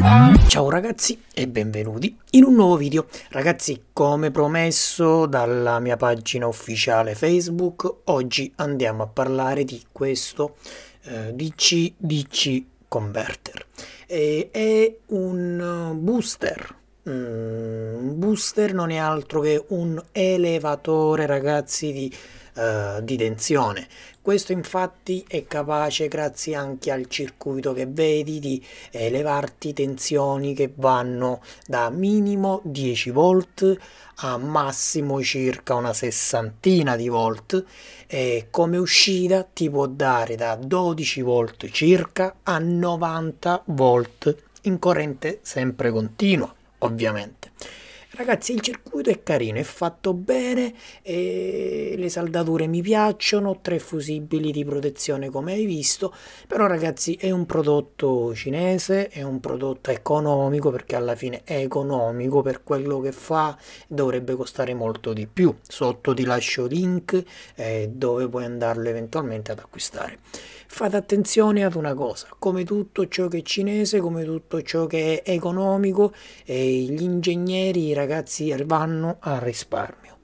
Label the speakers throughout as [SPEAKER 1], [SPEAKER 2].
[SPEAKER 1] Ciao ragazzi e benvenuti in un nuovo video. Ragazzi, come promesso dalla mia pagina ufficiale Facebook, oggi andiamo a parlare di questo eh, DC DC Converter. E è un booster. Mm, un booster non è altro che un elevatore, ragazzi, di eh, di tensione. Questo infatti è capace, grazie anche al circuito che vedi, di elevarti tensioni che vanno da minimo 10 volt a massimo circa una sessantina di volt e come uscita ti può dare da 12 volt circa a 90 volt in corrente sempre continua ovviamente Ragazzi il circuito è carino, è fatto bene, le saldature mi piacciono, tre fusibili di protezione come hai visto, però ragazzi è un prodotto cinese, è un prodotto economico perché alla fine è economico per quello che fa, dovrebbe costare molto di più. Sotto ti lascio link eh, dove puoi andarlo eventualmente ad acquistare. Fate attenzione ad una cosa, come tutto ciò che è cinese, come tutto ciò che è economico, eh, gli ingegneri ragazzi vanno a risparmio.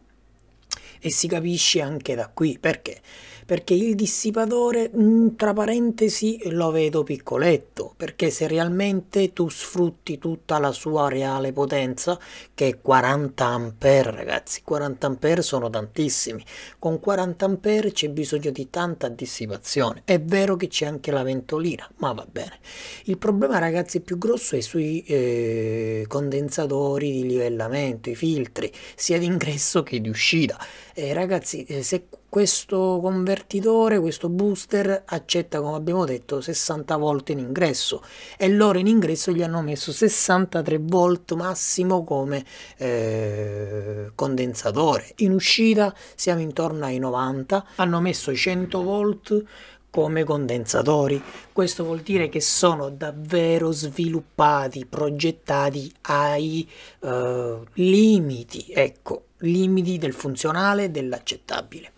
[SPEAKER 1] E si capisce anche da qui. Perché? Perché il dissipatore tra parentesi lo vedo piccoletto. Perché se realmente tu sfrutti tutta la sua reale potenza che è 40 ampere ragazzi 40 ampere sono tantissimi. Con 40 ampere c'è bisogno di tanta dissipazione. È vero che c'è anche la ventolina ma va bene. Il problema ragazzi più grosso è sui eh, condensatori di livellamento i filtri sia di ingresso che di uscita eh, ragazzi eh, se questo convertitore, questo booster accetta come abbiamo detto 60 volt in ingresso e loro in ingresso gli hanno messo 63 volt massimo come eh, condensatore. In uscita siamo intorno ai 90, hanno messo 100 volt come condensatori. Questo vuol dire che sono davvero sviluppati, progettati ai eh, limiti, ecco, limiti del funzionale e dell'accettabile.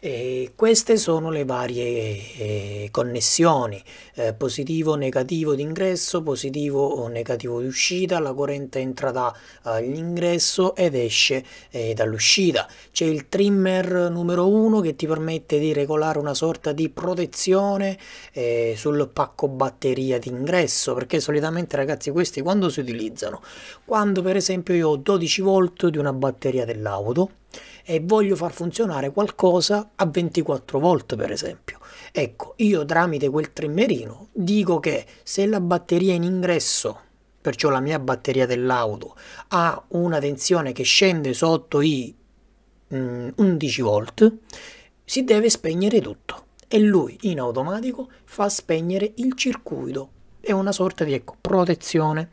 [SPEAKER 1] E queste sono le varie eh, connessioni, eh, positivo o negativo d'ingresso, positivo o negativo di uscita, la corrente entra dall'ingresso eh, ed esce eh, dall'uscita. C'è il trimmer numero 1 che ti permette di regolare una sorta di protezione eh, sul pacco batteria d'ingresso, perché solitamente ragazzi questi quando si utilizzano? Quando per esempio io ho 12 volt di una batteria dell'auto, e voglio far funzionare qualcosa a 24 volt per esempio. Ecco, io tramite quel trimmerino dico che se la batteria in ingresso, perciò la mia batteria dell'auto, ha una tensione che scende sotto i mm, 11 volt, si deve spegnere tutto e lui in automatico fa spegnere il circuito. È una sorta di ecco, protezione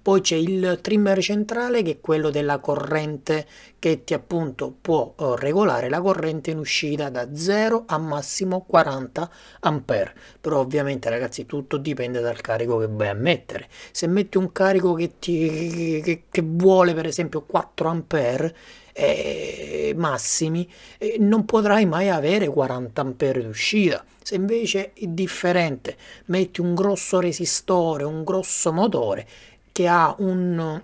[SPEAKER 1] poi c'è il trimmer centrale che è quello della corrente che ti appunto può eh, regolare la corrente in uscita da 0 a massimo 40 ampere. Però ovviamente ragazzi tutto dipende dal carico che vai a mettere. Se metti un carico che, ti, che, che vuole per esempio 4 ampere eh, massimi eh, non potrai mai avere 40 ampere di uscita. Se invece è differente metti un grosso resistore un grosso motore che ha un,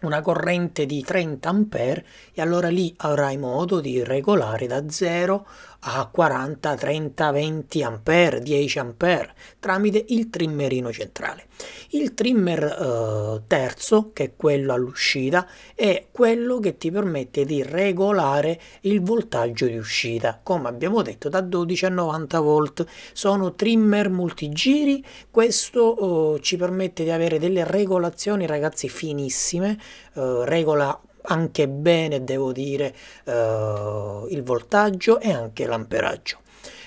[SPEAKER 1] una corrente di 30 ampere e allora lì avrai modo di regolare da 0 a 40, 30, 20 ampere, 10 ampere tramite il trimmerino centrale. Il trimmer eh, terzo, che è quello all'uscita, è quello che ti permette di regolare il voltaggio di uscita, come abbiamo detto da 12 a 90 volt. Sono trimmer multigiri, questo eh, ci permette di avere delle regolazioni ragazzi finissime, eh, regola anche bene devo dire eh, il voltaggio e anche l'amperaggio.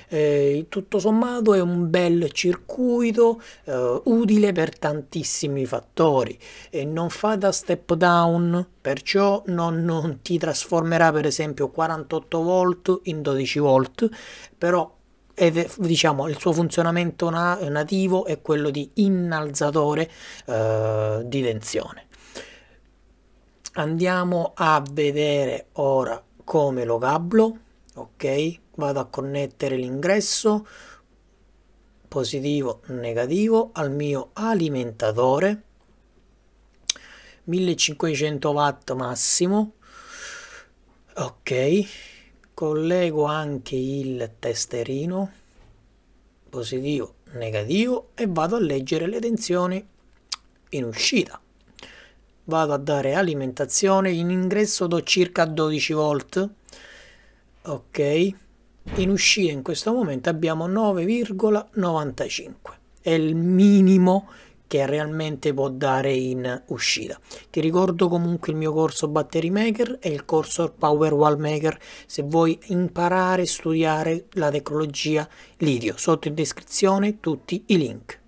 [SPEAKER 1] Eh, tutto sommato è un bel circuito eh, utile per tantissimi fattori e non fa da step down perciò non, non ti trasformerà per esempio 48 volt in 12 volt però ed diciamo il suo funzionamento na nativo è quello di innalzatore eh, di tensione andiamo a vedere ora come lo cablo ok? Vado a connettere l'ingresso positivo negativo al mio alimentatore. 1500 watt massimo ok? Collego anche il testerino positivo negativo e vado a leggere le tensioni in uscita vado a dare alimentazione in ingresso do circa 12 volt ok in uscita in questo momento abbiamo 9,95 è il minimo che realmente può dare in uscita. Ti ricordo comunque il mio corso Battery Maker e il corso Power Wall Maker se vuoi imparare e studiare la tecnologia lidio. Sotto in descrizione tutti i link.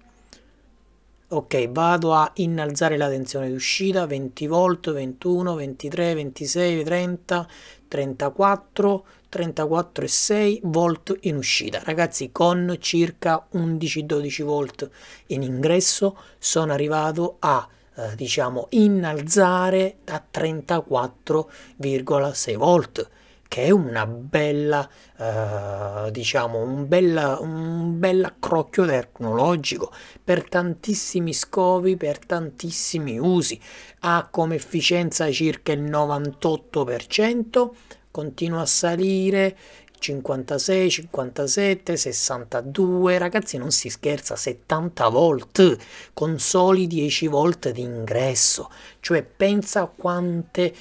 [SPEAKER 1] Ok, vado a innalzare la tensione d'uscita 20 volt, 21, 23, 26, 30, 34, 34,6 volt in uscita. Ragazzi, con circa 11-12 volt in ingresso sono arrivato a eh, diciamo innalzare a 34,6 volt che è una bella, eh, diciamo, un bel, un bel accrocchio tecnologico per tantissimi scopi, per tantissimi usi. Ha come efficienza circa il 98%, continua a salire 56, 57, 62, ragazzi non si scherza, 70 volt con soli 10 volt di ingresso, cioè pensa quante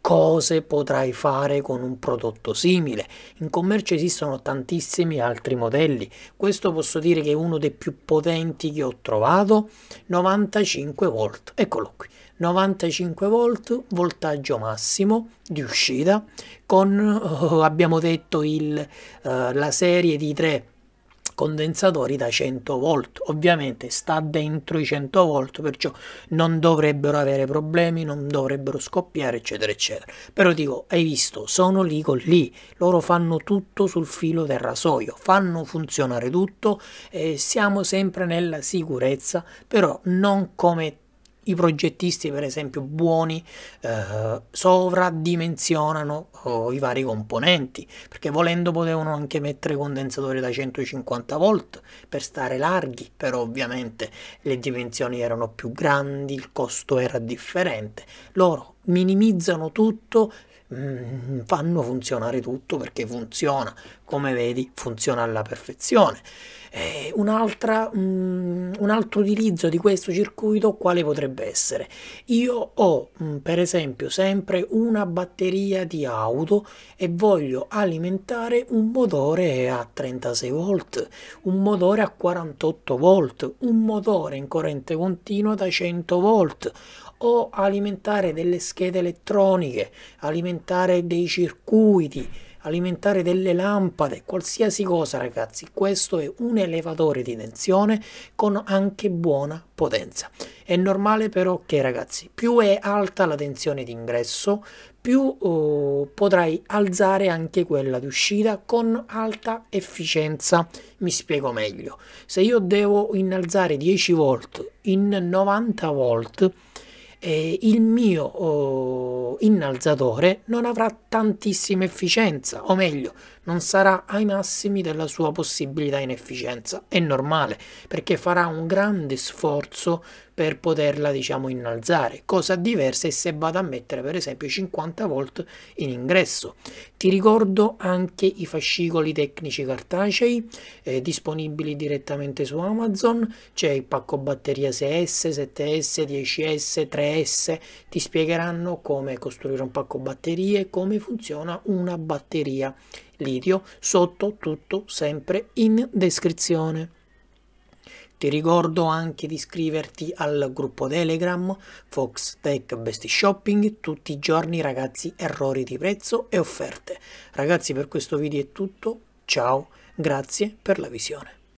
[SPEAKER 1] cose potrai fare con un prodotto simile. In commercio esistono tantissimi altri modelli. Questo posso dire che è uno dei più potenti che ho trovato, 95 volt. Eccolo qui. 95 volt, voltaggio massimo di uscita con, uh, abbiamo detto, il, uh, la serie di 3 condensatori da 100 volt. Ovviamente sta dentro i 100 volt perciò non dovrebbero avere problemi non dovrebbero scoppiare eccetera eccetera. Però dico hai visto? Sono lì con lì. Loro fanno tutto sul filo del rasoio fanno funzionare tutto eh, siamo sempre nella sicurezza però non come i progettisti per esempio buoni eh, sovradimensionano oh, i vari componenti perché volendo potevano anche mettere condensatori da 150 volt per stare larghi però ovviamente le dimensioni erano più grandi il costo era differente. Loro minimizzano tutto mm, fanno funzionare tutto perché funziona. Come vedi funziona alla perfezione. Eh, un altro utilizzo di questo circuito quale potrebbe essere? Io ho um, per esempio sempre una batteria di auto e voglio alimentare un motore a 36 volt, un motore a 48 volt, un motore in corrente continua da 100 volt o alimentare delle schede elettroniche, alimentare dei circuiti alimentare delle lampade, qualsiasi cosa ragazzi, questo è un elevatore di tensione con anche buona potenza. È normale però che ragazzi, più è alta la tensione d'ingresso, più oh, potrai alzare anche quella d'uscita con alta efficienza. Mi spiego meglio. Se io devo innalzare 10 volt in 90 volt, eh, il mio oh, innalzatore non avrà tantissima efficienza, o meglio, non sarà ai massimi della sua possibilità in efficienza. È normale, perché farà un grande sforzo per poterla, diciamo, innalzare. Cosa diversa è se vado a mettere, per esempio, 50 volt in ingresso. Ti ricordo anche i fascicoli tecnici cartacei eh, disponibili direttamente su Amazon. C'è il pacco batteria 6S, 7S, 10S, 3S. Ti spiegheranno come costruire un pacco batterie, come funziona una batteria lidio, sotto tutto sempre in descrizione. Ti ricordo anche di iscriverti al gruppo Telegram Fox Tech Best Shopping, tutti i giorni ragazzi errori di prezzo e offerte. Ragazzi per questo video è tutto, ciao, grazie per la visione.